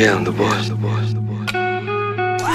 Yeah, I'm the boss. The boss. The boss.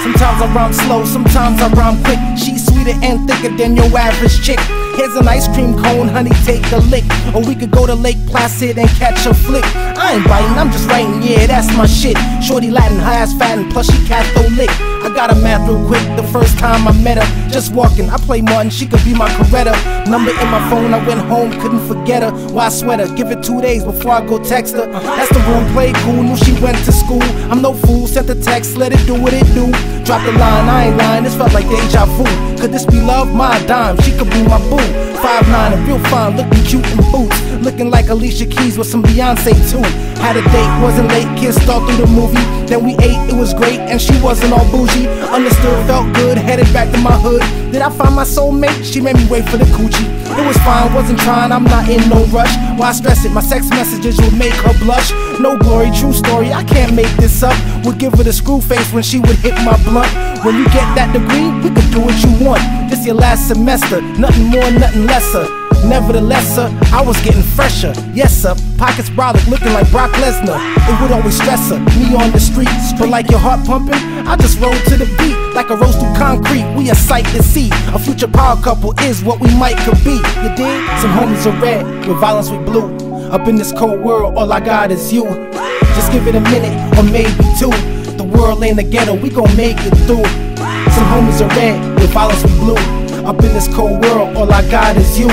Sometimes I rhyme slow, sometimes I rhyme quick. She's sweeter and thicker than your average chick. Here's an ice cream cone, honey, take a lick. Or we could go to Lake Placid and catch a flick. I ain't biting, I'm just writing, yeah, that's my shit. Shorty Latin, high ass fat, and plus she Catholic. I got a math real quick the first time I met her. Just walking, I play Martin, she could be my Coretta. Number in my phone, I went home, couldn't forget her. Why sweat her? Give it two days before I go text her. That's the rule, play cool, knew she went to school. I'm no fool, sent the text, let it do what it do. Drop the line, I ain't lying, this felt like deja vu. Could this be love? My dime, she could be my boo. Five nine and real fine, looking cute in boots. Looking like Alicia Keys with some Beyonce too. Had a date, wasn't late, kissed all through the movie. Then we ate, it was great, and she wasn't all bougie. Understood, felt good, headed back to my hood. Did I find my soulmate? She made me wait for the coochie. It was fine, wasn't trying, I'm not in no rush. Why stress it? My sex messages will make her blush. No glory, true story, I can't make this up. Would give her the screw face when she would hit my blunt. When you get that degree, we could do what you want. This your last semester, nothing more, nothing lesser. Nevertheless, sir, I was getting fresher. Yes, sir, pockets brolic, looking like Brock Lesnar. It would always stress her, me on the streets. But like your heart pumping, I just roll to the beat. Like a rose through concrete, we a sight to see. A future power couple is what we might could be. You dig? Some homies are red, with violence we blue. Up in this cold world, all I got is you. Just give it a minute, or maybe two. The world ain't a ghetto, we gon' make it through. Some homies are red, with violence we blue. Up in this cold world, all I got is you.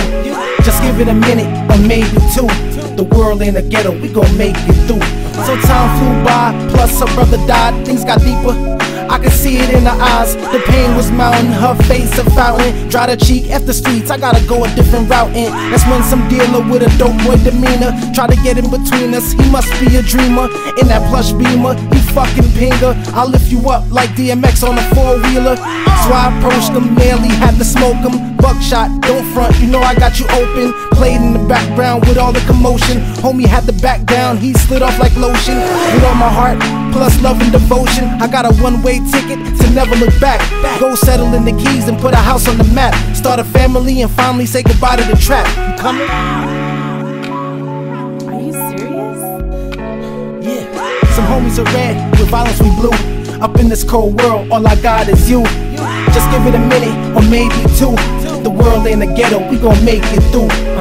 Just give it a minute, or maybe two. The world ain't a ghetto, we gon' make it through. So time flew by, plus her brother died, things got deeper. I could see it in her eyes. The pain was mounting, her face a fountain. Dry the cheek after streets, I gotta go a different route. And that's when some dealer with a dope boy demeanor try to get in between us. He must be a dreamer. In that plush beamer, he fucking pinger. I'll lift you up like DMX on a four wheeler. So I approached him, merely had to smoke him. Buckshot, don't front, you know I got you open. Played in the background with all the commotion. Homie had the back down, he slid off like lotion. With all my heart, plus love and devotion. I got a one way ticket to never look back. Go settle in the keys and put a house on the map. Start a family and finally say goodbye to the trap. You coming? Homies are red, with violence we blue. Up in this cold world, all I got is you. Just give it a minute, or maybe two. The world ain't a ghetto, we gon' make it through.